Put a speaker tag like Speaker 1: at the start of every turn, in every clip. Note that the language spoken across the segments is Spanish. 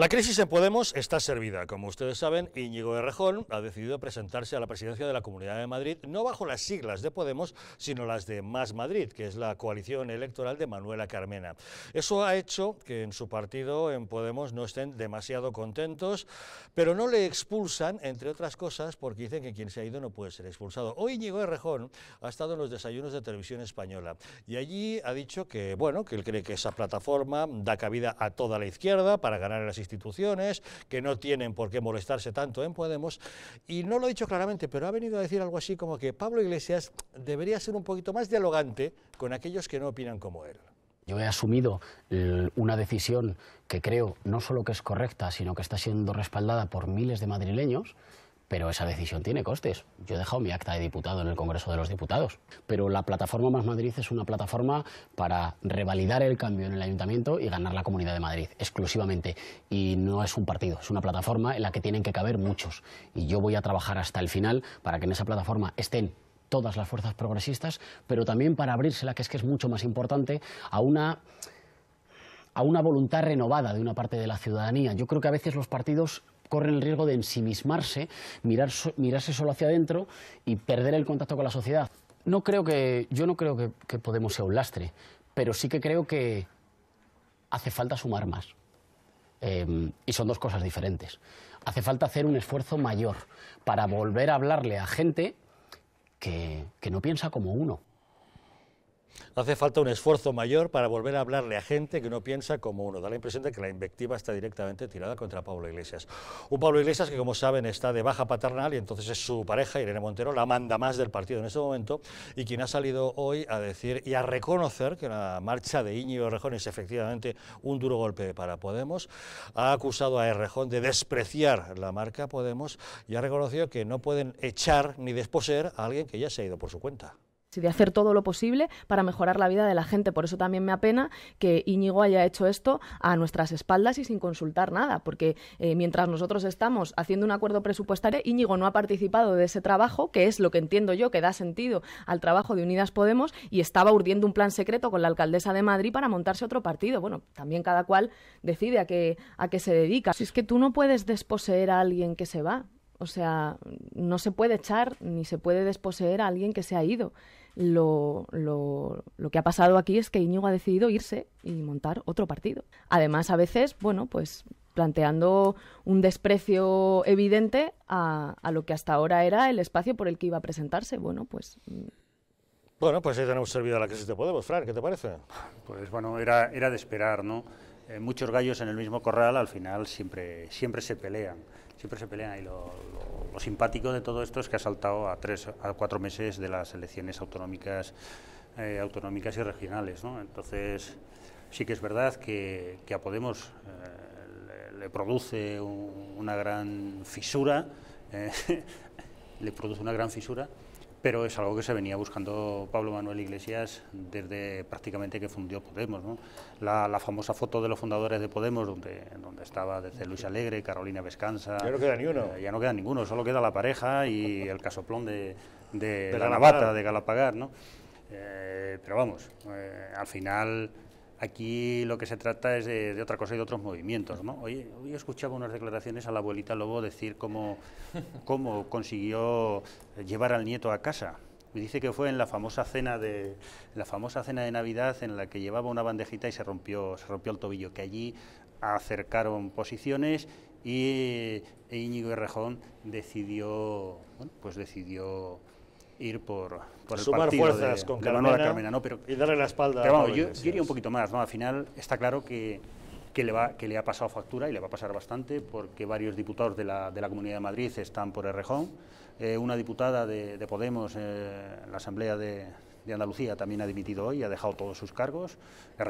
Speaker 1: La crisis en Podemos está servida. Como ustedes saben, Íñigo Errejón ha decidido presentarse a la presidencia de la Comunidad de Madrid, no bajo las siglas de Podemos, sino las de Más Madrid, que es la coalición electoral de Manuela Carmena. Eso ha hecho que en su partido, en Podemos, no estén demasiado contentos, pero no le expulsan, entre otras cosas, porque dicen que quien se ha ido no puede ser expulsado. Hoy Íñigo Errejón ha estado en los desayunos de televisión española y allí ha dicho que, bueno, que él cree que esa plataforma da cabida a toda la izquierda para ganar las instituciones, que no tienen por qué molestarse tanto en Podemos, y no lo ha dicho claramente, pero ha venido a decir algo así como que Pablo Iglesias debería ser un poquito más dialogante con aquellos que no opinan como él.
Speaker 2: Yo he asumido eh, una decisión que creo no solo que es correcta, sino que está siendo respaldada por miles de madrileños, pero esa decisión tiene costes. Yo he dejado mi acta de diputado en el Congreso de los Diputados, pero la plataforma Más Madrid es una plataforma para revalidar el cambio en el Ayuntamiento y ganar la Comunidad de Madrid, exclusivamente. Y no es un partido, es una plataforma en la que tienen que caber muchos. Y yo voy a trabajar hasta el final para que en esa plataforma estén todas las fuerzas progresistas, pero también para abrírsela, que es que es mucho más importante, a una a una voluntad renovada de una parte de la ciudadanía. Yo creo que a veces los partidos corren el riesgo de ensimismarse, mirar, mirarse solo hacia adentro y perder el contacto con la sociedad. No creo que, yo no creo que, Podemos sea un lastre, pero sí que creo que hace falta sumar más. Em, y son dos cosas diferentes. Hace falta hacer un esfuerzo mayor para volver a hablarle a gente que no piensa como uno.
Speaker 1: Hace falta un esfuerzo mayor para volver a hablarle a gente que no piensa como uno. Da la impresión de que la invectiva está directamente tirada contra Pablo Iglesias. Un Pablo Iglesias que, como saben, está de baja paternal y entonces es su pareja, Irene Montero, la manda más del partido en ese momento y quien ha salido hoy a decir y a reconocer que la marcha de Íñigo Errejón es efectivamente un duro golpe para Podemos. Ha acusado a Errejón de despreciar la marca Podemos y ha reconocido que no pueden echar ni desposeer a alguien que ya se ha ido por su cuenta
Speaker 3: de hacer todo lo posible para mejorar la vida de la gente. Por eso también me apena que Íñigo haya hecho esto a nuestras espaldas y sin consultar nada, porque eh, mientras nosotros estamos haciendo un acuerdo presupuestario, Íñigo no ha participado de ese trabajo, que es lo que entiendo yo que da sentido al trabajo de Unidas Podemos, y estaba urdiendo un plan secreto con la alcaldesa de Madrid para montarse otro partido. Bueno, también cada cual decide a qué, a qué se dedica. Si es que tú no puedes desposeer a alguien que se va. O sea, no se puede echar ni se puede desposeer a alguien que se ha ido lo, lo, lo, que ha pasado aquí es que Íñigo ha decidido irse y montar otro partido. Además, a veces, bueno, pues planteando un desprecio evidente a, a lo que hasta ahora era el espacio por el que iba a presentarse. Bueno, pues mm.
Speaker 1: bueno, pues ahí tenemos servido a la crisis de Podemos. Fran, ¿qué te parece?
Speaker 4: Pues bueno, era, era de esperar, ¿no? Eh, muchos gallos en el mismo corral al final siempre, siempre se pelean, siempre se pelean y lo, simpático de todo esto es que ha saltado a tres, a cuatro meses de las elecciones autonómicas, eh, autonómicas y regionales, ¿no? Entonces sí que es verdad que, a Podemos le, produce una gran fisura, le produce una gran fisura pero es algo que se venía buscando Pablo Manuel Iglesias desde prácticamente que fundió Podemos. ¿no? La, famosa foto de los fundadores de Podemos, donde, donde estaba desde Luis Alegre, Carolina Vescanza...
Speaker 1: Ya no queda ni uno.
Speaker 4: Eh, ya no queda ninguno, solo queda la pareja y el casoplón de, de, la Navata, de Galapagar. ¿no? Eh, pero vamos, eh, al final Aquí lo que se trata es de, otra cosa y de otros movimientos. ¿no? Hoy, hoy, escuchaba unas declaraciones a la abuelita Lobo decir cómo, cómo consiguió llevar al nieto a casa. Dice que fue en la famosa cena de la famosa cena de Navidad en la que llevaba una bandejita y se rompió se rompió el tobillo, que allí acercaron posiciones y e Íñigo Errejón decidió bueno, pues decidió ir por, por el
Speaker 1: Sumar
Speaker 4: partido
Speaker 1: fuerzas
Speaker 4: de,
Speaker 1: con
Speaker 4: de
Speaker 1: Carmena,
Speaker 4: Carmena ¿no? pero,
Speaker 1: y darle la espalda
Speaker 4: pero vamos, yo, yo, iría un poquito más, ¿no? Al final está claro que, que, le va, que le ha pasado factura y le va a pasar bastante porque varios diputados de la, de la Comunidad de Madrid están por el rejón. Eh, una diputada de, de Podemos eh, en la Asamblea de, de Andalucía también ha dimitido hoy, ha dejado todos sus cargos, es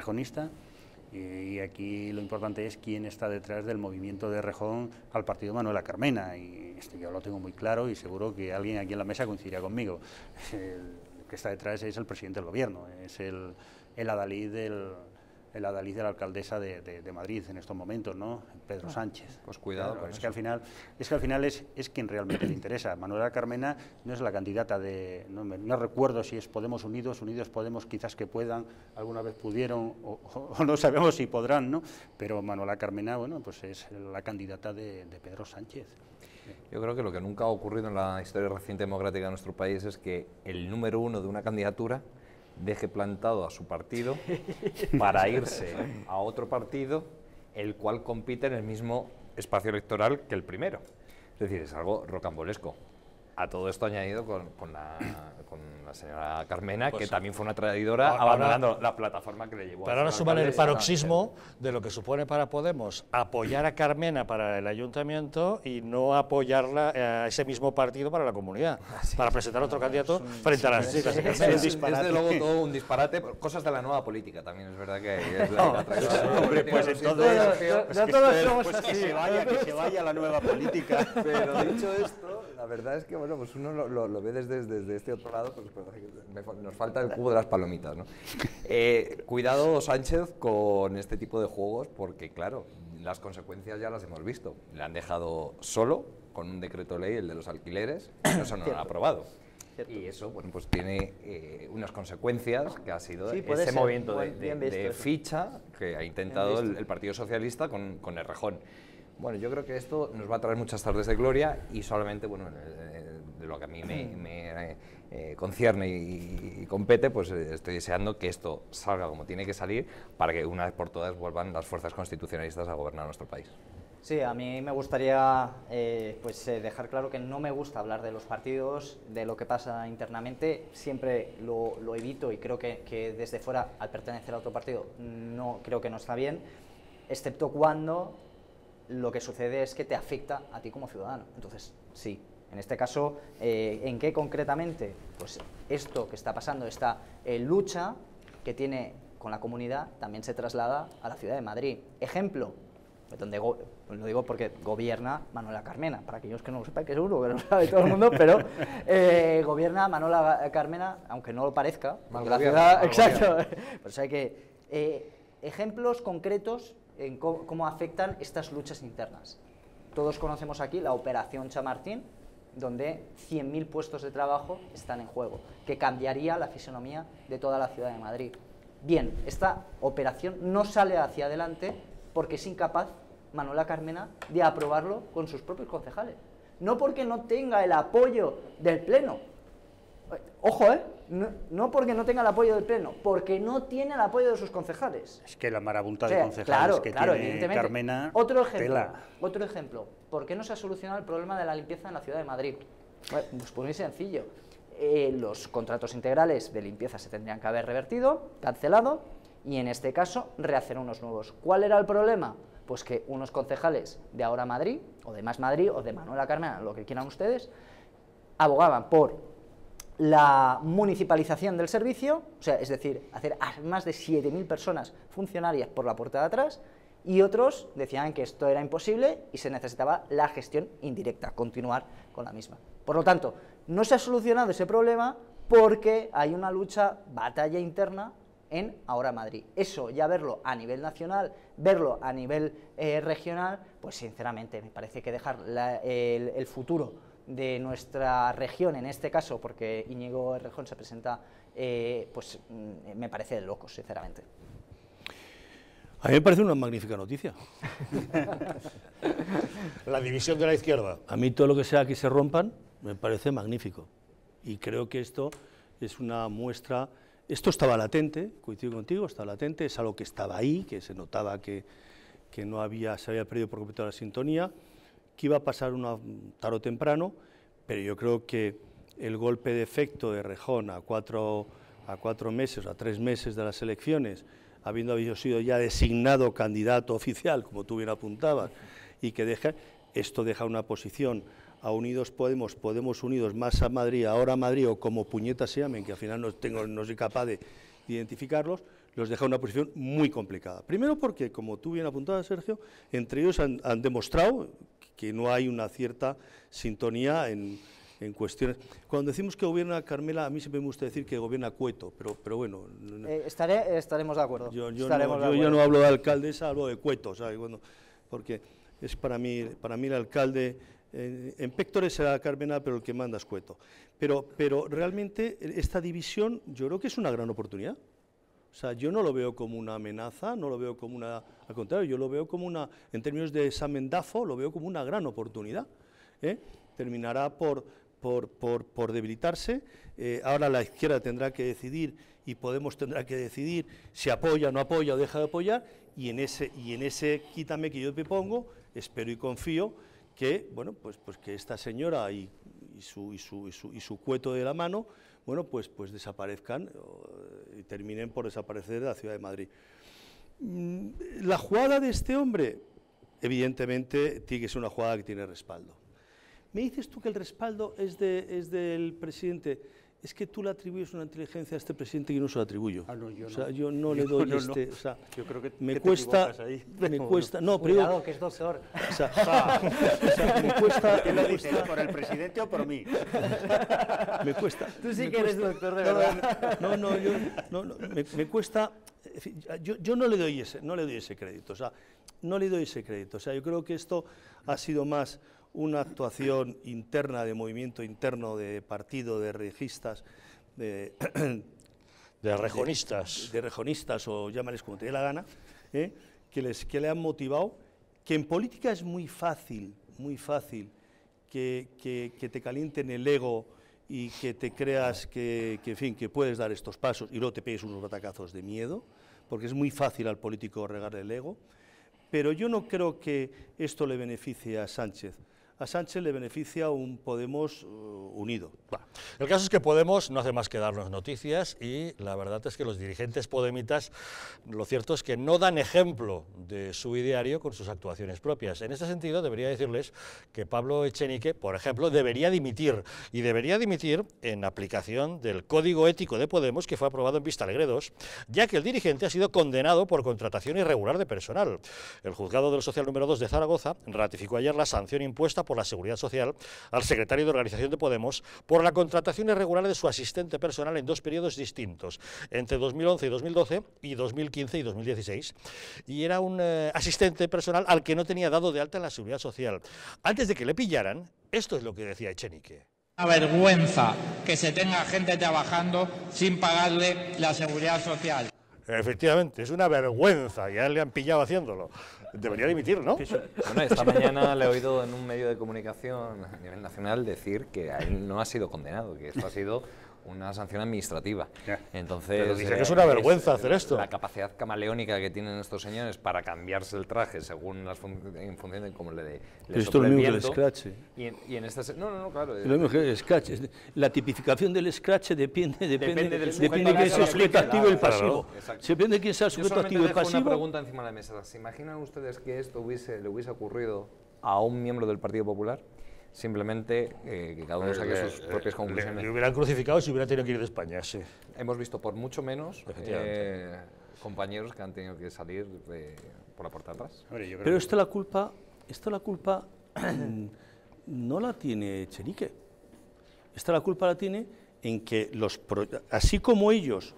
Speaker 4: rejonista. Y aquí lo importante es quién está detrás del movimiento de Rejón al partido Manuela Carmena. Y esto yo lo tengo muy claro y seguro que alguien aquí en la mesa coincidirá conmigo. El que está detrás es el presidente del gobierno, es el, el adalid del, el adalid de la alcaldesa de, Madrid en estos momentos, ¿no? Pedro ah, Sánchez.
Speaker 5: Pues cuidado.
Speaker 4: es que al final, es que al final es, es quien realmente le interesa. Manuela Carmena no es la candidata de, no, recuerdo si es Podemos Unidos, Unidos Podemos quizás que puedan, alguna vez pudieron o, no sabemos si podrán, ¿no? Pero Manuela Carmena, bueno, pues es la candidata de, de Pedro Sánchez.
Speaker 5: Yo creo que lo que nunca ha ocurrido en la historia reciente democrática de nuestro país es que el número uno de una candidatura deje plantado a su partido para irse a otro partido, el cual compite en el mismo espacio electoral que el primero. Es decir, es algo rocambolesco. A todo esto añadido con, la, señora Carmena, que pues, también fue una traidora, abandonando la plataforma que le llevó
Speaker 1: Pero ahora suman el paroxismo de lo que supone para Podemos apoyar a Carmena para el ayuntamiento y no apoyarla eh, a ese mismo partido para la comunidad, para presentar otro candidato frente a las chicas.
Speaker 5: Es, es, desde luego todo un disparate, cosas de la nueva política también, es verdad que es la,
Speaker 4: Hombre, pues entonces, pues que se vaya, que se vaya la nueva política.
Speaker 5: Pero dicho esto, la verdad es que bueno, pues uno lo, ve desde, desde este otro lado, pues nos falta el cubo de las palomitas. ¿no? Eh, cuidado, Sánchez, con este tipo de juegos, porque, claro, las consecuencias ya las hemos visto. Le han dejado solo con un decreto ley, el de los alquileres, y eso no lo ha aprobado. Y eso, bueno, pues tiene eh, unas consecuencias que ha sido ese movimiento de, ficha que ha intentado el, Partido Socialista con, con el rejón. Bueno, yo creo que esto nos va a traer muchas tardes de gloria y solamente, bueno, de lo que a mí me, eh, concierne y, compete, pues eh, estoy deseando que esto salga como tiene que salir para que una vez por todas vuelvan las fuerzas constitucionalistas a gobernar nuestro país.
Speaker 6: Sí, a mí me gustaría eh, pues, dejar claro que no me gusta hablar de los partidos, de lo que pasa internamente, siempre lo, evito y creo que, que, desde fuera, al pertenecer a otro partido, no creo que no está bien, excepto cuando lo que sucede es que te afecta a ti como ciudadano. Entonces, sí, en este caso, eh, ¿en qué concretamente? Pues esto que está pasando, esta eh, lucha que tiene con la comunidad, también se traslada a la ciudad de Madrid. Ejemplo, donde lo digo porque gobierna Manuela Carmena, para aquellos que no lo sepan, que seguro que lo sabe todo el mundo, pero eh, gobierna Manuela Carmena, aunque no lo parezca, la ciudad, exacto, pues hay que ejemplos concretos en cómo afectan estas luchas internas. Todos conocemos aquí la Operación Chamartín, donde 100.000 puestos de trabajo están en juego, que cambiaría la fisonomía de toda la ciudad de Madrid. Bien, esta operación no sale hacia adelante porque es incapaz Manuela Carmena de aprobarlo con sus propios concejales. No porque no tenga el apoyo del Pleno. Ojo, ¿eh? No, porque no tenga el apoyo del Pleno, porque no tiene el apoyo de sus concejales.
Speaker 4: Es que la marabunta de concejales que tiene Carmena...
Speaker 6: Otro ejemplo, otro ejemplo. ¿Por qué no se ha solucionado el problema de la limpieza en la ciudad de Madrid? Pues, pues muy sencillo. Eh, los contratos integrales de limpieza se tendrían que haber revertido, cancelado, y en este caso rehacer unos nuevos. ¿Cuál era el problema? Pues que unos concejales de Ahora Madrid, o de Más Madrid, o de Manuela Carmena, lo que quieran ustedes, abogaban por la municipalización del servicio, o sea, es decir, hacer a más de 7.000 personas funcionarias por la puerta de atrás, y otros decían que esto era imposible y se necesitaba la gestión indirecta, continuar con la misma. Por lo tanto, no se ha solucionado ese problema porque hay una lucha, batalla interna en Ahora Madrid. Eso, ya verlo a nivel nacional, verlo a nivel eh, regional, pues sinceramente me parece que dejar el, futuro de nuestra región, en este caso, porque Íñigo Errejón se presenta, eh, pues mm, me parece de locos, sinceramente.
Speaker 1: A mí me parece una magnífica noticia. la división de la izquierda. A mí todo lo que sea que se rompan me parece magnífico. Y creo que esto es una muestra... Esto estaba latente, coincido contigo, estaba latente, es algo que estaba ahí, que se notaba que, que no había, se había perdido por completo la sintonía, que iba a pasar una, tarde o temprano, pero yo creo que el golpe de efecto de Rejón a cuatro, a cuatro meses, a tres meses de las elecciones, habiendo sido ya designado candidato oficial, como tú bien apuntabas, y que deja, esto deja una posición a Unidos Podemos, Podemos Unidos, más a Madrid, ahora a Madrid, o como puñetas se llamen, que al final no, tengo, no soy capaz de identificarlos, los deja una posición muy complicada. Primero porque, como tú bien apuntabas, Sergio, entre ellos han, demostrado que no hay una cierta sintonía en,
Speaker 7: en cuestiones. Cuando decimos que gobierna Carmela, a mí siempre me gusta decir que gobierna Cueto, pero, pero bueno.
Speaker 6: Eh, estaré, estaremos de acuerdo.
Speaker 7: Yo, yo,
Speaker 6: estaremos
Speaker 7: no, yo
Speaker 6: acuerdo.
Speaker 7: no hablo de alcaldesa, hablo de Cueto, ¿sabes? Bueno, porque es para mí, para mí el alcalde, eh, en Péctores será Carmena, pero el que manda es Cueto. Pero, pero realmente esta división yo creo que es una gran oportunidad. O sea, yo no lo veo como una amenaza, no lo veo como una... Al contrario, yo lo veo como una, en términos de examendafo, lo veo como una gran oportunidad. ¿eh? Terminará por, por, por, por debilitarse. eh, ahora la izquierda tendrá que decidir y Podemos tendrá que decidir si apoya, no apoya o deja de apoyar. Y en ese, y en ese quítame que yo te pongo, espero y confío que, bueno, pues, pues que esta señora y, y, su, y, su, y su cueto de la mano, bueno, pues, pues desaparezcan y terminen por desaparecer de la ciudad de Madrid. Mm, La jugada de este hombre, evidentemente, tiene que ser una jugada que tiene respaldo. Me dices tú que el respaldo es, de, es del presidente. Es que tú le atribuyes una inteligencia a este presidente y yo no se lo atribuyo.
Speaker 4: Ah, no, yo
Speaker 7: o sea,
Speaker 4: no.
Speaker 7: yo no le
Speaker 4: Yo
Speaker 7: doy
Speaker 4: no, no.
Speaker 7: este. O sea,
Speaker 4: Yo creo que-
Speaker 7: me
Speaker 4: que te
Speaker 7: cuesta.
Speaker 4: ahí,
Speaker 7: Me
Speaker 4: pero
Speaker 7: cuesta. No, pero.
Speaker 6: Cuidado,
Speaker 7: digo-
Speaker 6: que es doctor.
Speaker 7: o sea, o sea, me cuesta.
Speaker 4: ¿Quién lo
Speaker 7: me
Speaker 4: dice?
Speaker 7: cuesta-
Speaker 4: ¿Por el presidente o por mí?
Speaker 7: me cuesta.
Speaker 6: Tú sí que eres doctor de
Speaker 7: no,
Speaker 6: verdad.
Speaker 7: No, no, yo, no, no, me, me cuesta. en fin, Yo, yo no le doy ese, no le doy ese crédito. O sea, no le doy ese crédito. O sea, yo creo que esto ha sido más una actuación interna de movimiento interno de partido, de registas, de,
Speaker 1: De rejonistas.
Speaker 7: de rejonistas o llámales como te dé la gana, ¿eh? que, les, que le han motivado, que en política es muy fácil, muy fácil que, que- que te calienten el ego y que te creas que, que, en fin, que puedes dar estos pasos y luego te pegues unos batacazos de miedo, porque es muy fácil al político regar el ego, pero yo no creo que esto le beneficie a Sánchez. A Sánchez le beneficia un Podemos uh, unido.
Speaker 1: El caso es que Podemos no hace más que darnos noticias y la verdad es que los dirigentes podemitas, lo cierto es que no dan ejemplo de su ideario con sus actuaciones propias. En este sentido, debería decirles que Pablo Echenique, por ejemplo, debería dimitir y debería dimitir en aplicación del Código Ético de Podemos que fue aprobado en Vista Alegre II, ya que el dirigente ha sido condenado por contratación irregular de personal. El juzgado del social número 2 de Zaragoza ratificó ayer la sanción impuesta por la Seguridad Social al secretario de Organización de Podemos por la contratación irregular de su asistente personal en dos periodos distintos, entre 2011 y 2012 y 2015 y 2016. Y era un eh, asistente personal al que no tenía dado de alta en la Seguridad Social. Antes de que le pillaran, esto es lo que decía Echenique.
Speaker 8: Una vergüenza que se tenga gente trabajando sin pagarle la seguridad social.
Speaker 1: Efectivamente, es una vergüenza, ya le han pillado haciéndolo. Debería dimitir, ¿no?
Speaker 5: Bueno, esta mañana le he oído en un medio de comunicación a nivel nacional decir que a él no ha sido condenado, que esto ha sido una sanción administrativa. Entonces,
Speaker 1: Pero dice que es una vergüenza hacer esto.
Speaker 5: La capacidad camaleónica que tienen estos señores para cambiarse el traje según las fun- en función de cómo le, le
Speaker 7: Pero esto es lo mismo que el. Scratch.
Speaker 5: Y en, y en no, no, no, claro.
Speaker 7: Es lo mismo que el Scratch. La tipificación del Scratch depende, depende,
Speaker 5: Depende del sujeto
Speaker 7: depende de quién sea sujeto activo y pasivo.
Speaker 5: claro.
Speaker 7: Depende de quién sea el
Speaker 5: Yo
Speaker 7: sujeto
Speaker 5: solamente
Speaker 7: activo y
Speaker 5: dejo una
Speaker 7: pasivo.
Speaker 5: pregunta encima de la mesa. ¿Se imaginan ustedes que esto hubiese, le hubiese ocurrido a un miembro del Partido Popular? Simplemente eh, que cada uno saque sus propias conclusiones.
Speaker 1: le hubieran crucificado si hubiera tenido que ir de España, sí.
Speaker 5: Hemos visto por mucho menos
Speaker 1: Efectivamente.
Speaker 5: eh, compañeros que han tenido que salir de- por la puerta de atrás.
Speaker 4: Hombre, yo creo
Speaker 7: Pero
Speaker 4: que-
Speaker 7: esta la culpa, esta la culpa no la tiene Chenique. Esta la culpa la tiene en que los pro- así como ellos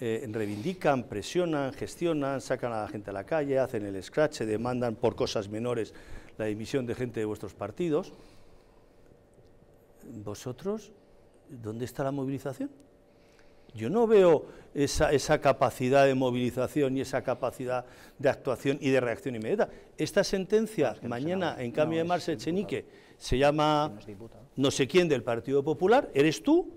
Speaker 7: eh, reivindican, presionan, gestionan, sacan a la gente a la calle, hacen el scratch, se demandan por cosas menores la dimisión de gente de vuestros partidos, vosotros, ¿dónde está la movilización? Yo no veo esa, esa capacidad de movilización y esa capacidad de actuación y de reacción inmediata. Esta sentencia, mañana, en cambio de Marce Echenique, se llama no sé quién del Partido Popular, eres tú,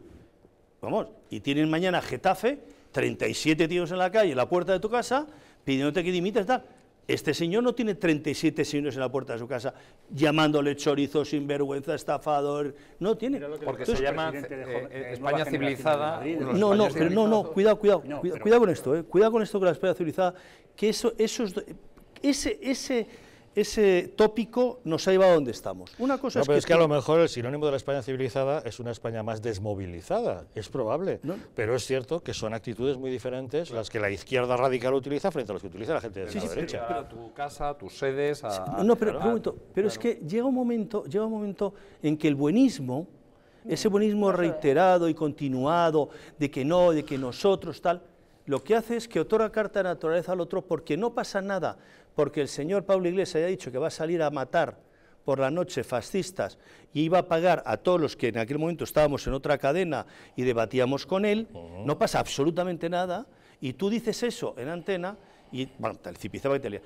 Speaker 7: vamos, y tienen mañana Getafe, 37 tíos en la calle, en la puerta de tu casa, pidiéndote que dimitas, tal. Este señor no tiene 37 señores en la puerta de su casa llamándole chorizo, sinvergüenza, estafador. No tiene.
Speaker 5: Porque
Speaker 4: Entonces,
Speaker 5: se llama
Speaker 4: de
Speaker 5: eh, eh, España civilizada.
Speaker 4: de
Speaker 7: No, no, pero no, no, cuidado, cuidado,
Speaker 4: No, pero-
Speaker 7: cuidado con esto, eh, cuidado con esto con la España civilizada, que eso, esos, do- ese, ese, ese tópico nos ha llevado a donde estamos. Una cosa
Speaker 1: No,
Speaker 7: es
Speaker 1: pero
Speaker 7: que,
Speaker 1: es que a lo mejor el sinónimo de la España civilizada es una España más desmovilizada, es probable,
Speaker 7: No.
Speaker 1: pero es cierto que son actitudes muy diferentes las que la izquierda radical utiliza frente a las que utiliza la gente de la derecha.
Speaker 5: A tu casa, a tus sedes, a...
Speaker 7: No, pero,
Speaker 5: a-
Speaker 7: un momento, pero es que llega un momento, llega un momento en que el buenismo ese buenismo reiterado y continuado de que no, de que nosotros tal, lo que hace es que otorga carta de naturaleza al otro porque no pasa nada, porque el señor Pablo Iglesias haya dicho que va a salir a matar por la noche fascistas y iba a pagar a todos los que en aquel momento estábamos en otra cadena y debatíamos con él, no pasa absolutamente nada, y tú dices eso en antena, y bueno, el cipizaba Italia.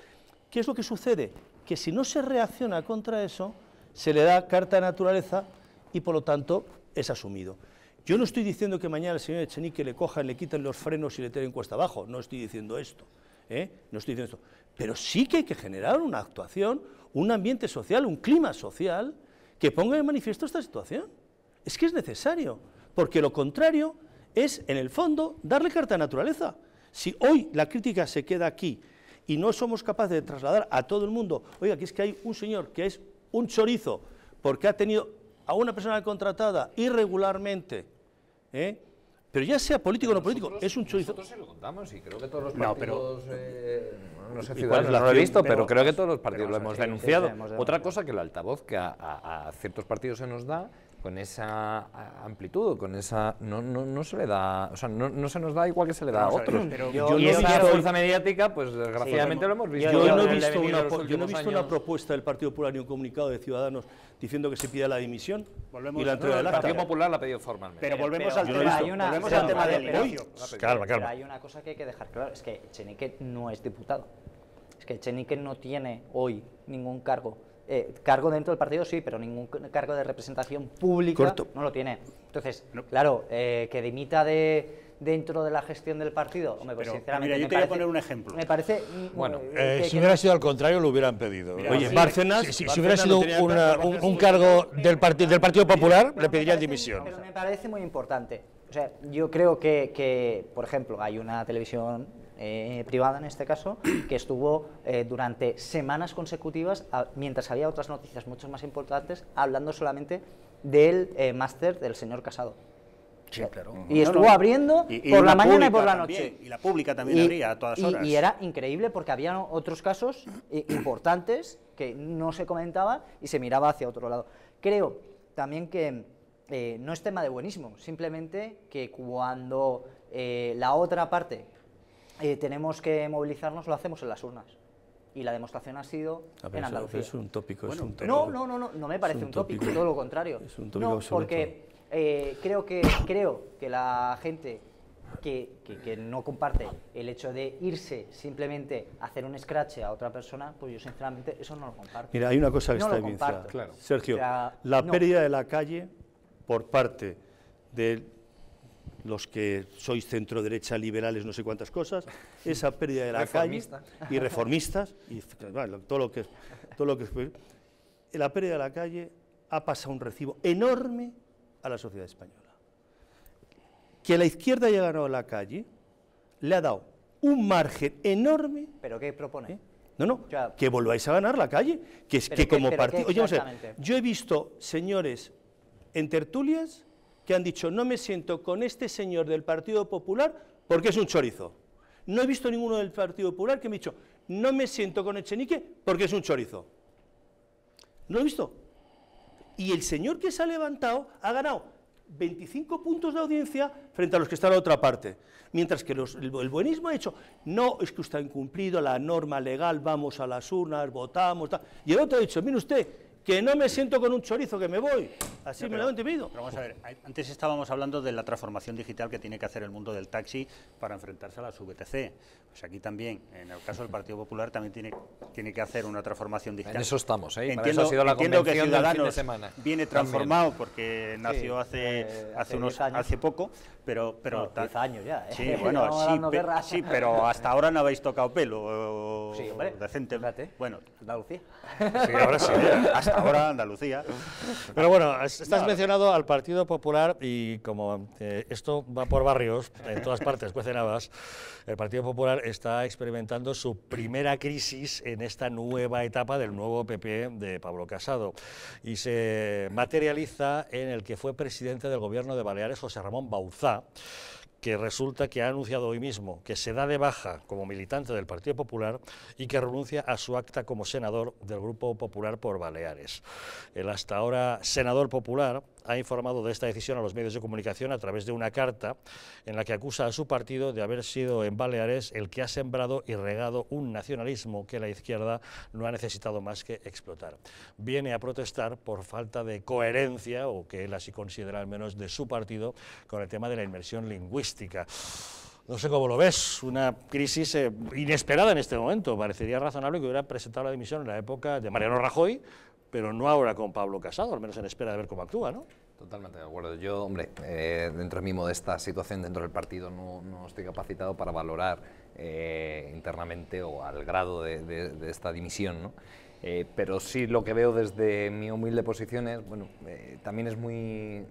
Speaker 7: ¿Qué es lo que sucede? Que si no se reacciona contra eso, se le da carta de naturaleza y por lo tanto es asumido. Yo no estoy diciendo que mañana el señor Echenique le cojan, le quiten los frenos y le tiren cuesta abajo, no estoy diciendo esto, ¿eh? no estoy diciendo esto. Pero sí que hay que generar una actuación, un ambiente social, un clima social que ponga de manifiesto esta situación. Es que es necesario, porque lo contrario es, en el fondo, darle carta a naturaleza. Si hoy la crítica se queda aquí y no somos capaces de trasladar a todo el mundo, oiga, que es que hay un señor que es un chorizo porque ha tenido a una persona contratada irregularmente, ¿eh? pero ya sea político o no político, es un chorizo.
Speaker 9: Nosotros se lo contamos y creo que todos los
Speaker 4: No,
Speaker 9: partidos, eh, no sé
Speaker 7: ¿Y
Speaker 9: Ciudadanos,
Speaker 7: cuál es la
Speaker 9: no lo he visto, pero,
Speaker 4: Pero-
Speaker 9: creo que todos los partidos
Speaker 4: pero
Speaker 9: lo hemos denunciado. Otra cosa que el altavoz que a, a- a ciertos partidos se nos da con esa amplitud, con esa no, no, no se le da, o sea, no, no se nos da igual que se le da a
Speaker 4: Vamos a ver,
Speaker 9: otros.
Speaker 4: pero
Speaker 7: yo
Speaker 9: y
Speaker 7: no he
Speaker 9: esa
Speaker 7: visto-
Speaker 9: fuerza mediática, pues desgraciadamente lo hemos visto.
Speaker 7: Yo no he
Speaker 9: el
Speaker 7: visto, una, yo no he visto una propuesta del Partido Popular ni un comunicado de Ciudadanos diciendo que se pida la dimisión
Speaker 4: Volvemos-
Speaker 7: y la entrega del
Speaker 9: El
Speaker 7: acta.
Speaker 9: Partido Popular la ha pedido formalmente.
Speaker 4: Pero volvemos
Speaker 6: pero-
Speaker 4: al
Speaker 6: pero
Speaker 4: tema,
Speaker 6: hay una-
Speaker 4: volvemos al tema del.
Speaker 1: Calma,
Speaker 6: hay una cosa que hay que dejar claro, es que Echenique no es diputado. Es que Echenique no tiene hoy ningún cargo. Eh, cargo dentro del partido sí, pero ningún cargo de representación pública
Speaker 7: Corto.
Speaker 6: no lo tiene. Entonces,
Speaker 4: No.
Speaker 6: claro, eh, que dimita de dentro de la gestión del partido, hombre, pues
Speaker 4: Pero,
Speaker 6: sinceramente
Speaker 4: mira, yo
Speaker 6: me
Speaker 4: te voy a
Speaker 6: parece-
Speaker 4: poner un ejemplo.
Speaker 6: Me parece
Speaker 9: Bueno,
Speaker 6: eh, que-
Speaker 1: si
Speaker 6: que
Speaker 1: hubiera sido al contrario, lo hubieran pedido.
Speaker 7: Oye,
Speaker 1: Sí.
Speaker 7: Bárcenas,
Speaker 1: Si, hubiera sido una- un, cargo del, parti- del Partido Popular,
Speaker 6: Pero
Speaker 1: le pedirían dimisión.
Speaker 6: Pero me parece muy importante. O sea, yo creo que, que, por ejemplo, hay una televisión eh, privada en este caso que estuvo eh, durante semanas consecutivas, a- mientras había otras noticias mucho más importantes, hablando solamente del eh, máster del señor Casado.
Speaker 4: Sí, claro.
Speaker 6: Y
Speaker 4: No,
Speaker 6: estuvo
Speaker 4: no.
Speaker 6: abriendo
Speaker 4: Y- y
Speaker 6: por la mañana y por la
Speaker 4: también,
Speaker 6: noche.
Speaker 4: y la pública también abría a todas
Speaker 6: y-
Speaker 4: horas.
Speaker 6: Y era increíble porque había otros casos importantes que no se comentaban y se miraba hacia otro lado. Creo también que eh, no es tema de buenismo, simplemente que cuando eh, la otra parte eh, tenemos que movilizarnos, lo hacemos en las urnas. Y la demostración ha sido
Speaker 7: A ver,
Speaker 6: en
Speaker 7: eso-
Speaker 6: Andalucía.
Speaker 7: Es un tópico, es un tópico.
Speaker 6: No, no, no, no, no me parece
Speaker 7: un
Speaker 6: un tópico,
Speaker 7: tópico.
Speaker 6: todo lo contrario.
Speaker 7: Es un tópico
Speaker 6: no,
Speaker 7: absoluto.
Speaker 6: porque eh, creo, que, creo que la gente que, que- que no comparte el hecho de irse simplemente a hacer un scratch a otra persona, pues yo sinceramente eso no lo comparto.
Speaker 7: Mira, hay una cosa que
Speaker 6: No
Speaker 7: está evidenciada.
Speaker 6: Claro.
Speaker 7: Sergio,
Speaker 6: O sea,
Speaker 7: la
Speaker 6: no.
Speaker 7: pérdida de la calle por parte de los que sois centro derecha, liberales, no sé cuántas cosas, esa pérdida de la calle y reformistas y bueno, todo lo que todo lo que la pérdida de la calle ha pasado un recibo enorme a la sociedad española. Que la izquierda haya ganado la calle le ha dado un margen enorme
Speaker 6: ¿Pero qué propone?
Speaker 7: ¿Eh? No, no,
Speaker 6: Ya.
Speaker 7: que volváis a ganar la calle. Que es que como partido. Oye, yo he visto señores en tertulias que han dicho, no me siento con este señor del Partido Popular porque es un chorizo. No he visto ninguno del Partido Popular que me ha dicho, no me siento con Echenique porque es un chorizo. No lo he visto. Y el señor que se ha levantado ha ganado 25 puntos de audiencia frente a los que están a otra parte. Mientras que el, buenismo ha dicho, no, es que usted ha incumplido la norma legal, vamos a las urnas, votamos. Y el otro ha dicho, mire usted, que no me siento con un chorizo, que me voy. Así
Speaker 4: No,
Speaker 7: me lo han entendido.
Speaker 4: pero vamos a ver, antes estábamos hablando de la transformación digital que tiene que hacer el mundo del taxi para enfrentarse a las VTC. Pues aquí también, en el caso del Partido Popular, también tiene, tiene que hacer una transformación digital.
Speaker 9: En eso estamos, ¿eh? Para
Speaker 4: Entiendo,
Speaker 9: eso ha sido la
Speaker 4: entiendo que Ciudadanos
Speaker 9: semana.
Speaker 4: viene
Speaker 9: También.
Speaker 4: transformado porque nació
Speaker 6: Sí,
Speaker 4: hace,
Speaker 6: eh,
Speaker 4: hace,
Speaker 6: hace
Speaker 4: unos,
Speaker 6: 10 años.
Speaker 4: hace poco, pero... pero
Speaker 6: No,
Speaker 4: ta-
Speaker 6: 10 años ya, ¿eh?
Speaker 4: Sí, bueno, sí, pe- sí, pero hasta ahora no habéis tocado pelo.
Speaker 6: Sí, hombre.
Speaker 4: Decente.
Speaker 6: Fíjate.
Speaker 4: Bueno,
Speaker 6: Andalucía.
Speaker 1: Sí, ahora sí.
Speaker 4: hasta ahora Andalucía.
Speaker 1: Pero bueno, es- estás mencionado al Partido Popular y como eh, esto va por barrios, en todas partes, cuecen habas, el Partido Popular está experimentando su primera crisis en esta nueva etapa del nuevo PP de Pablo Casado y se materializa en el que fue presidente del gobierno de Baleares, José Ramón Bauzá, que resulta que ha anunciado hoy mismo que se da de baja como militante del Partido Popular y que renuncia a su acta como senador del Grupo Popular por Baleares. El hasta ahora senador popular ha informado de esta decisión a los medios de comunicación a través de una carta en la que acusa a su partido de haber sido en Baleares el que ha sembrado y regado un nacionalismo que la izquierda no ha necesitado más que explotar. Viene a protestar por falta de coherencia, o que él así considera al menos de su partido, con el tema de la inmersión lingüística. No sé cómo lo ves, una crisis eh, inesperada en este momento. Parecería razonable que hubiera presentado la dimisión en la época de Mariano Rajoy, pero no ahora con Pablo Casado, al menos en espera de ver cómo actúa, ¿no?
Speaker 5: Totalmente de acuerdo. Yo, hombre, eh, dentro de mi modesta situación dentro del partido no, no estoy capacitado para valorar eh, internamente o al grado de, de, esta dimisión, ¿no? Eh, pero sí lo que veo desde mi humilde posición es, bueno, también es muy,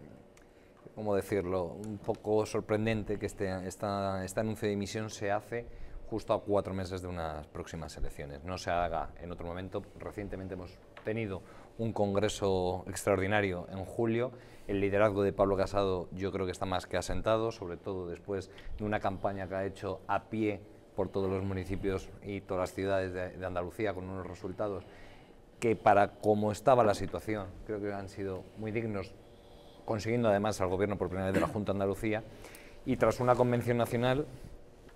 Speaker 5: ¿cómo decirlo?, un poco sorprendente que este, esta, este anuncio de dimisión se hace justo a cuatro meses de unas próximas elecciones. No se haga en otro momento. Recientemente hemos tenido un congreso extraordinario en julio. El liderazgo de Pablo Casado yo creo que está más que asentado, sobre todo después de una campaña que ha hecho a pie por todos los municipios y todas las ciudades de, Andalucía con unos resultados que para cómo estaba la situación creo que han sido muy dignos, consiguiendo además al gobierno por primera vez de la Junta de Andalucía y tras una convención nacional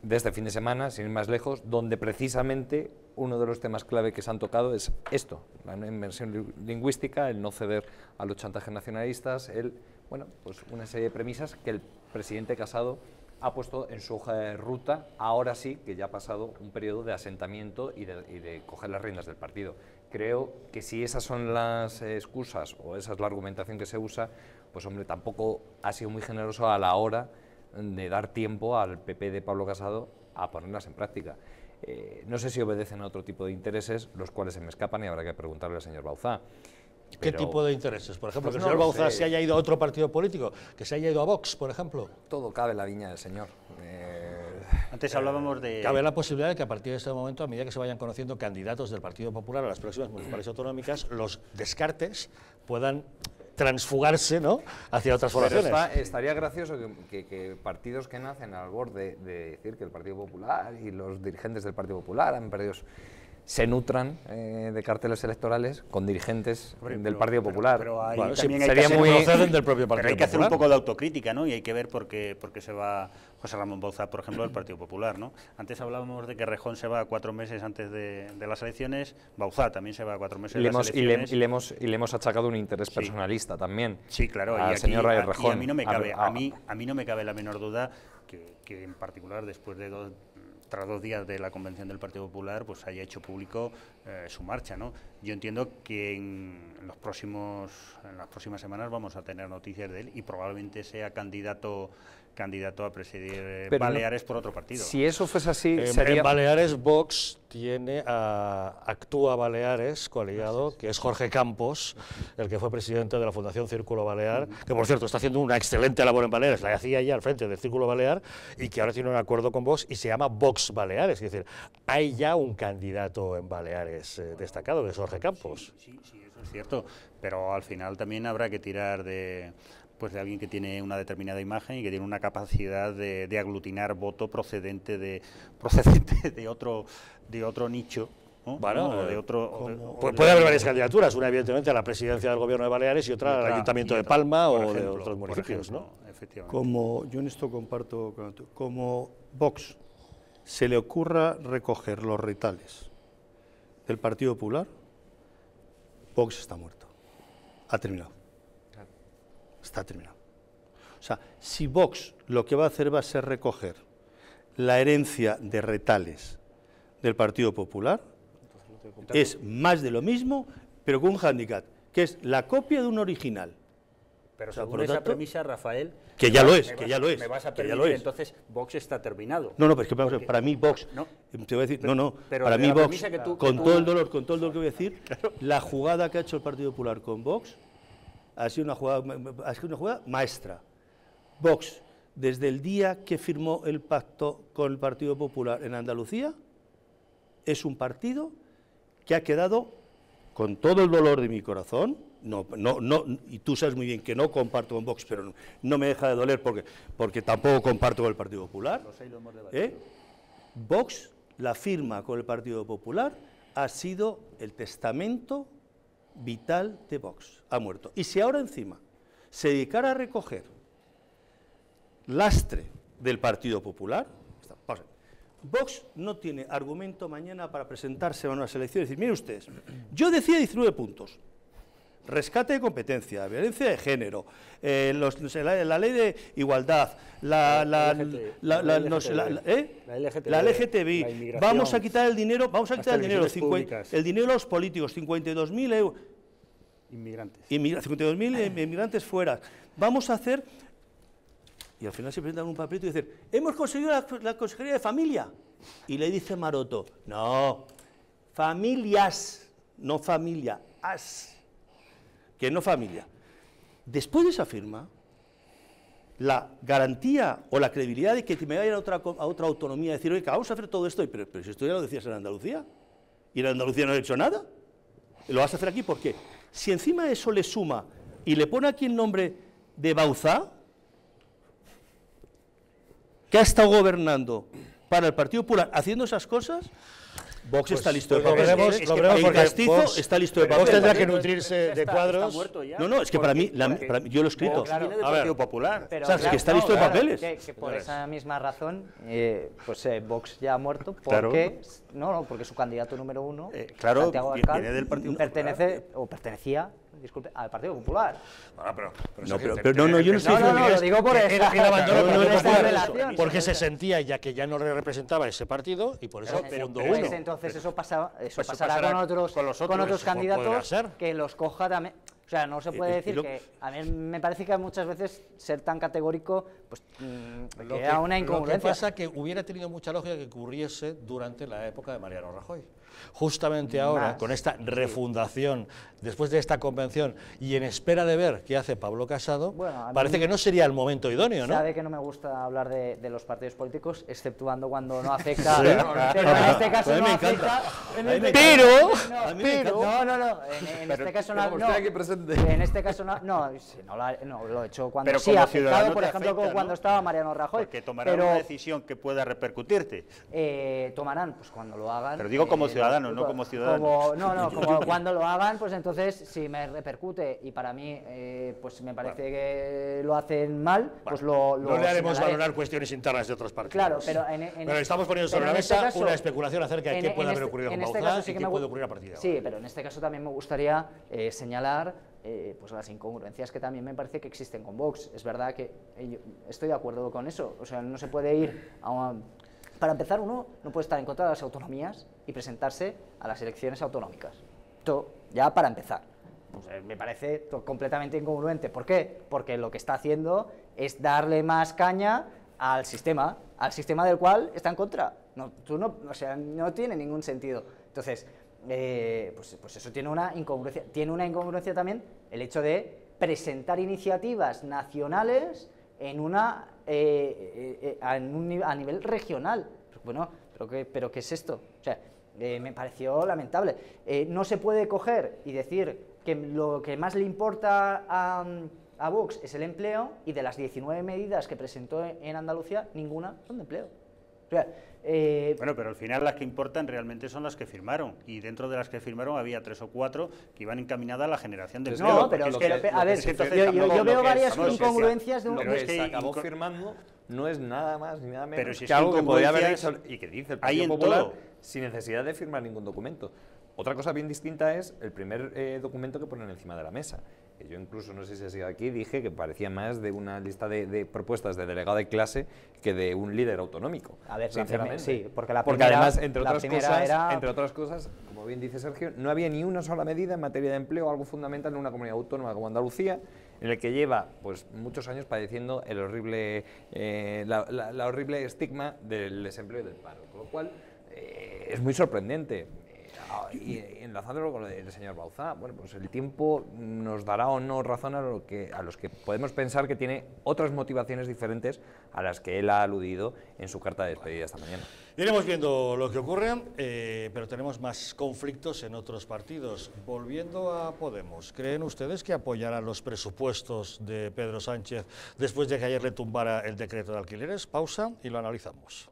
Speaker 5: de este fin de semana, sin ir más lejos, donde precisamente uno de los temas clave que se han tocado es esto, la inversión lingüística, el no ceder a los chantajes nacionalistas, el, bueno, pues una serie de premisas que el presidente Casado ha puesto en su hoja de ruta, ahora sí que ya ha pasado un periodo de asentamiento y de, y de coger las riendas del partido. Creo que si esas son las excusas o esa es la argumentación que se usa, pues hombre, tampoco ha sido muy generoso a la hora de dar tiempo al PP de Pablo Casado a ponerlas en práctica. Eh, no sé si obedecen a otro tipo de intereses, los cuales se me escapan y habrá que preguntarle al señor Bauzá.
Speaker 1: ¿Qué tipo de intereses? Por ejemplo, pues que el señor Bauzá se haya ido a otro partido político, que se haya ido a Vox, por ejemplo.
Speaker 5: Todo cabe en la viña del señor. Eh,
Speaker 4: Antes hablábamos de...
Speaker 1: Cabe la posibilidad de que a partir de este momento, a medida que se vayan conociendo candidatos del Partido Popular a las próximas municipales autonómicas, los descartes puedan transfugarse ¿no? hacia otras formaciones.
Speaker 5: estaría gracioso que, partidos que nacen al borde de decir que el Partido Popular y los dirigentes del Partido Popular han perdido se nutran eh, de carteles electorales con dirigentes del Partido Popular.
Speaker 4: Pero, también sería muy del propio Partido hay que hacer un poco de autocrítica, ¿no? Y hay que ver por qué, por qué se va José Ramón Bauza, por ejemplo, del Partido Popular, ¿no? Antes hablábamos de que Rejón se va cuatro meses antes de, las elecciones, Bauza también se va cuatro meses
Speaker 5: y de
Speaker 4: las
Speaker 5: elecciones. Y le, hemos, y le hemos achacado un interés personalista también.
Speaker 4: Sí, claro.
Speaker 5: Al señor Rejón.
Speaker 4: a mí no me cabe, a, mí, a mí no me cabe la menor duda que, que en particular después de dos tras dos días de la convención del Partido Popular, pues haya hecho público eh, su marcha, ¿no? Yo entiendo que en, los próximos, en las próximas semanas vamos a tener noticias de él y probablemente sea candidato candidato a presidir eh, Baleares por otro partido.
Speaker 5: Si eso fuese así,
Speaker 1: sería... En Baleares Vox tiene a Actúa Baleares, coaliado, que es Jorge Campos, el que fue presidente de la Fundación Círculo Balear, que por cierto está haciendo una excelente labor en Baleares, la hacía ya al frente del Círculo Balear y que ahora tiene un acuerdo con Vox y se llama Vox Baleares, es decir, hay ya un candidato en Baleares eh, destacado, que es Jorge Campos.
Speaker 4: sí, sí, eso es cierto, pero al final también habrá que tirar de pues de alguien que tiene una determinada imagen y que tiene una capacidad de, aglutinar voto procedente de procedente de otro de otro nicho
Speaker 1: Bueno, de eh, otro, puede haber varias candidaturas, una evidentemente a la presidencia del gobierno de Baleares y otra, al Ayuntamiento de Palma o de otros municipios, ¿no?
Speaker 7: Efectivamente. Como yo en esto comparto, como Vox se le ocurra recoger los retales del Partido Popular, Vox está muerto, ha terminado está terminado. O sea, si Vox lo que va a hacer va a ser recoger la herencia de retales del Partido Popular, es más de lo mismo, pero con un hándicap, que es la copia de un original.
Speaker 4: Pero según esa premisa, Rafael...
Speaker 7: Que ya lo es, que ya lo es.
Speaker 4: Me vas a entonces Vox está terminado.
Speaker 7: No, no, pero es que para mí Vox... No, te voy a decir, no, no, para mí Vox, con todo el dolor, con todo el dolor que voy a decir, la jugada que ha hecho el Partido Popular con Vox ha sido una jugada, ha sido una jugada maestra. Vox, desde el día que firmó el pacto con el Partido Popular en Andalucía, es un partido que ha quedado con todo el dolor de mi corazón, no, no, no, y tú sabes muy bien que no comparto con Vox, pero no, me deja de doler porque, porque tampoco comparto con el Partido Popular. ¿eh? Vox, la firma con el Partido Popular, ha sido el testamento vital de Vox. Ha muerto. Y si ahora encima se dedicara a recoger lastre del Partido Popular, Vox no tiene argumento mañana para presentarse a unas elecciones y decir, mire ustedes, yo decía 19 puntos, rescate de competencia, violencia de género, eh, los, la, la, ley de igualdad, la, la, LGTBI, vamos a quitar el dinero, vamos a quitar el dinero, el dinero a los políticos, 52.000 euros.
Speaker 4: Inmigrantes.
Speaker 7: 52.000 inmigrantes fuera. Vamos a hacer y al final se presentan un papelito y dicen, hemos conseguido la, Consejería de Familia. Y le dice Maroto, no, familias, no familia, as, que no familia. Después de esa firma, la garantía o la credibilidad de que me vayan a otra, a otra autonomía y decir, oye, vamos a hacer todo esto, pero, pero si esto ya lo decías en Andalucía, y en Andalucía no ha hecho nada, lo vas a hacer aquí, ¿por qué? Si encima eso le suma y le pone aquí el nombre de Bauzá, que ha estado gobernando para el Partido Popular haciendo esas cosas, Vox está pues listo de
Speaker 1: papeles. Lo veremos, lo veremos porque
Speaker 7: Castizo Vox, está listo de papeles.
Speaker 1: Vox tendrá que nutrirse de cuadros.
Speaker 7: no, no, es que para mí, la, para mí, yo lo he escrito.
Speaker 4: Vox viene del Partido Popular.
Speaker 6: Pero,
Speaker 7: o sea, es que está listo de papeles.
Speaker 6: Que, que por esa misma razón, eh, pues eh, Vox ya ha muerto porque, no, no, porque su candidato número uno,
Speaker 4: eh, claro,
Speaker 6: Santiago Abascal,
Speaker 4: viene del Partido
Speaker 6: pertenece o pertenecía disculpe, al Partido Popular.
Speaker 1: Pero, pero,
Speaker 7: no, pero, pero no, no, yo no estoy
Speaker 6: no, no, no, lo digo por
Speaker 1: no, no, relación. Porque se sentía ya que ya no le representaba ese partido y por eso
Speaker 6: pero,
Speaker 1: fundó uno.
Speaker 6: Entonces eso, pasaba, eso pues pasará, pasará con otros, con, los otros, con otros candidatos que los coja también. O sea, no se puede decir que a mí me parece que muchas veces ser tan categórico pues mmm,
Speaker 1: lo
Speaker 6: que, una incongruencia.
Speaker 1: Lo que pasa que hubiera tenido mucha lógica que ocurriese durante la época de Mariano Rajoy justamente ahora,
Speaker 6: Más,
Speaker 1: con esta refundación, después de esta convención, y en espera de ver qué hace Pablo Casado,
Speaker 6: bueno,
Speaker 1: parece que no sería el momento idóneo, ¿no?
Speaker 6: Sabe que no me gusta hablar de, de los partidos políticos, exceptuando cuando no afecta. ¿Sí? Pero en este caso
Speaker 7: a mí
Speaker 6: no
Speaker 7: me
Speaker 6: afecta.
Speaker 7: En este
Speaker 1: pero,
Speaker 6: no, pero, no, no, no, en, en este caso no. no
Speaker 5: aquí presente.
Speaker 6: En este caso no, no, no, lo, no lo he hecho cuando
Speaker 4: pero
Speaker 6: sí ha afectado, por ejemplo,
Speaker 4: afecta,
Speaker 6: cuando estaba Mariano Rajoy.
Speaker 4: Porque tomarán
Speaker 6: pero,
Speaker 4: una decisión que pueda repercutirte.
Speaker 6: Eh, tomarán, pues cuando lo hagan.
Speaker 4: Pero digo como
Speaker 6: eh,
Speaker 4: ciudadano, no como ciudadano.
Speaker 6: Como, no, no, como cuando lo hagan, pues entonces si me repercute y para mí, eh, pues me parece bueno. que lo hacen mal, bueno, pues lo, lo
Speaker 1: No le haremos
Speaker 6: señalaré.
Speaker 1: valorar cuestiones internas de otros partidos.
Speaker 6: Claro, pero en, en
Speaker 1: pero estamos poniendo sobre la
Speaker 6: este
Speaker 1: mesa
Speaker 6: caso,
Speaker 1: una especulación acerca de
Speaker 6: en-
Speaker 1: qué puede haber
Speaker 6: este-
Speaker 1: ocurrido
Speaker 6: en
Speaker 1: con
Speaker 6: este
Speaker 1: Bauzá
Speaker 6: caso sí
Speaker 1: y qué
Speaker 6: me
Speaker 1: puede ocurrir a partir de ahora.
Speaker 6: Sí, pero en este caso también me gustaría eh, señalar eh, pues las incongruencias que también me parece que existen con Vox. Es verdad que eh, yo estoy de acuerdo con eso. O sea, no se puede ir a una- Para empezar, uno no puede estar en contra de las autonomías y presentarse a las elecciones autonómicas. Esto ya para empezar. Pues, eh, me parece completamente incongruente. ¿Por qué? Porque lo que está haciendo es darle más caña al sistema, al sistema del cual está en contra. No, tú no, o sea, no tiene ningún sentido. Entonces, eh, pues, pues eso tiene una incongruencia. Tiene una incongruencia también el hecho de presentar iniciativas nacionales en una, eh, eh, eh, a nivel regional. Bueno, ¿pero qué, pero qué es esto? O sea, eh, me pareció lamentable. Eh, no se puede coger y decir que lo que más le importa a, a Vox es el empleo y de las 19 medidas que presentó en Andalucía, ninguna son de empleo. O sea, eh,
Speaker 4: Bueno, pero al final las que importan realmente son las que firmaron. Y dentro de las que firmaron había tres o cuatro que iban encaminadas a la generación de empleo.
Speaker 6: no, pero,
Speaker 4: es que-
Speaker 6: a ver,
Speaker 4: es que entonces
Speaker 6: yo, veo
Speaker 4: que-
Speaker 6: varias
Speaker 4: es que-
Speaker 6: incongruencias de un...
Speaker 4: Pero
Speaker 5: que
Speaker 4: es que
Speaker 5: se acabó firmando no es nada más ni nada menos
Speaker 4: Pero si es
Speaker 5: que algo que podía haber dicho y que dice el
Speaker 4: hay
Speaker 5: Partido
Speaker 4: en
Speaker 5: Popular
Speaker 4: todo.
Speaker 5: Sin necesidad de firmar ningún documento. Otra cosa bien distinta es el primer eh, documento que ponen encima de la mesa. Yo incluso, no sé si ha sido aquí, dije que parecía más de una lista de, de propuestas de delegado de clase que de un líder autonómico.
Speaker 6: A ver,
Speaker 5: sinceramente.
Speaker 6: sí, porque la
Speaker 5: Porque
Speaker 6: primera-
Speaker 5: además, entre
Speaker 6: la
Speaker 5: otras, cosas,
Speaker 6: era-
Speaker 5: entre otras cosas, como bien dice Sergio, no había ni una sola medida en materia de empleo, algo fundamental en una comunidad autónoma como Andalucía, en el que lleva pues muchos años padeciendo el horrible, eh, la, la- la horrible estigma del desempleo y del paro. Con lo cual, eh, es muy sorprendente. Eh, Y enlazándolo con lo del señor Bauzá, bueno, pues el tiempo nos dará o no razón a, lo que, a los que podemos pensar que tiene otras motivaciones diferentes a las que él ha aludido en su carta de despedida esta mañana.
Speaker 1: Iremos viendo lo que ocurre, eh, pero tenemos más conflictos en otros partidos. Volviendo a Podemos, ¿creen ustedes que apoyarán los presupuestos de Pedro Sánchez después de que ayer le tumbara el decreto de alquileres? Pausa y lo analizamos.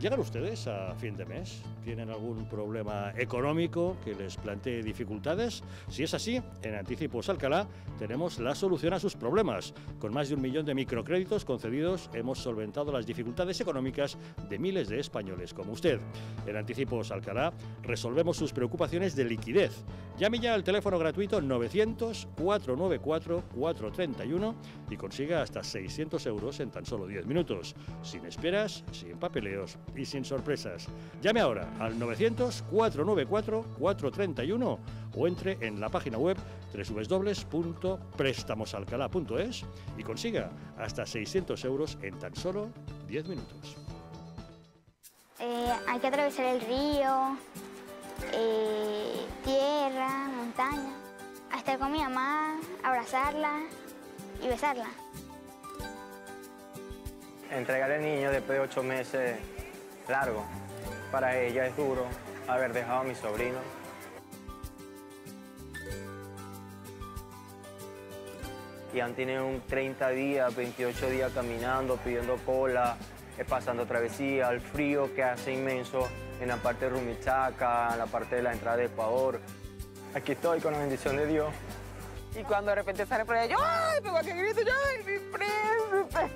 Speaker 1: ¿Llegan ustedes a fin de mes? ¿Tienen algún problema económico que les plantee dificultades? Si es así, en Anticipos Alcalá tenemos la solución a sus problemas. Con más de un millón de microcréditos concedidos hemos solventado las dificultades económicas de miles de españoles como usted. En Anticipos Alcalá resolvemos sus preocupaciones de liquidez. Llame ya al teléfono gratuito 900-494-431 y consiga hasta 600 euros en tan solo 10 minutos. Sin esperas, sin papeleos y sin sorpresas. Llame ahora al 900-494-431 o entre en la página web www.préstamosalcalá.es y consiga hasta 600 euros en tan solo 10 minutos.
Speaker 10: Eh, hay que atravesar el río, eh, tierra, montaña, a estar con mi mamá, abrazarla y besarla.
Speaker 11: Entregar al niño después de ocho meses largo. Para ella es duro haber dejado a mi sobrino. Y han tenido un 30 días, 28 días caminando, pidiendo cola, pasando travesía, el frío que hace inmenso en la parte de Rumichaca, en la parte de la entrada de Ecuador. Aquí estoy con la bendición de Dios.
Speaker 12: Y cuando de repente sale por allá, yo, ¡ay! Pego que grito, yo, ¡ay, mi príncipe!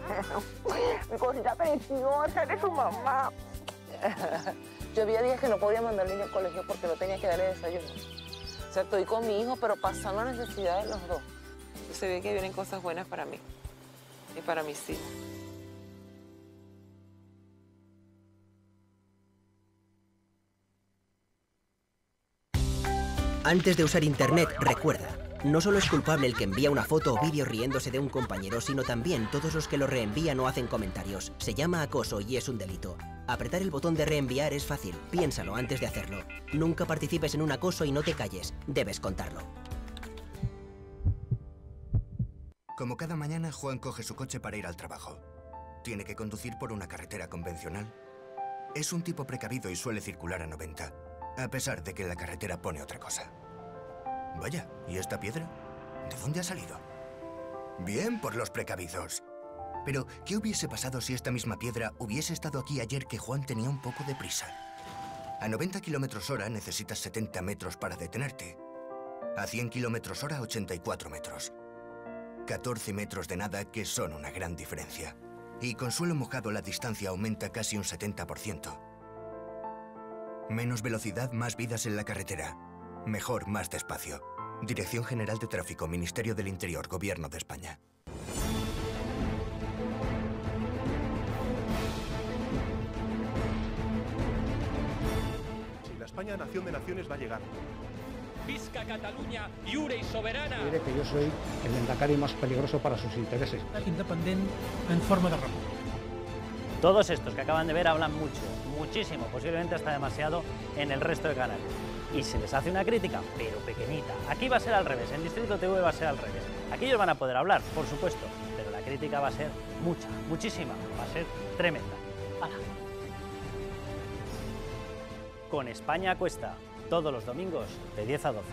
Speaker 12: mi cosita preciosa, eres su mamá. Yo había días que no podía mandar niño al colegio porque no tenía que darle desayuno. O sea, estoy con mi hijo, pero pasando necesidades los dos. Se ve que vienen cosas buenas para mí y para mis hijos.
Speaker 13: Antes de usar Internet, recuerda, no solo es culpable el que envía una foto o vídeo riéndose de un compañero, sino también todos los que lo reenvían o hacen comentarios. Se llama acoso y es un delito. Apretar el botón de reenviar es fácil, piénsalo antes de hacerlo. Nunca participes en un acoso y no te calles, debes contarlo.
Speaker 14: Como cada mañana, Juan coge su coche para ir al trabajo. Tiene que conducir por una carretera convencional. Es un tipo precavido y suele circular a 90, a pesar de que la carretera pone otra cosa. Vaya, ¿y esta piedra? ¿De dónde ha salido? Bien por los precavidos. Pero, ¿qué hubiese pasado si esta misma piedra hubiese estado aquí ayer que Juan tenía un poco de prisa? A 90 kilómetros hora necesitas 70 metros para detenerte. A 100 kilómetros hora, 84 metros. 14 metros de nada que son una gran diferencia. Y con suelo mojado la distancia aumenta casi un 70%. Menos velocidad, más vidas en la carretera. Mejor, más despacio. Dirección General de Tráfico, Ministerio del Interior, Gobierno de España.
Speaker 15: Si la España nación de naciones va a llegar.
Speaker 16: Visca Cataluña, lliure y soberana.
Speaker 17: Diré que yo soy el endacari más peligroso para sus intereses.
Speaker 18: Independent en forma de república.
Speaker 19: Todos estos que acaban de ver hablan mucho, muchísimo, posiblemente hasta demasiado en el resto de canales. Y se les hace una crítica, pero pequeñita. Aquí va a ser al revés, en Distrito TV va a ser al revés. Aquí ellos van a poder hablar, por supuesto, pero la crítica va a ser mucha, muchísima, va a ser tremenda. ¡Hala! Con España cuesta, todos los domingos de 10 a 12.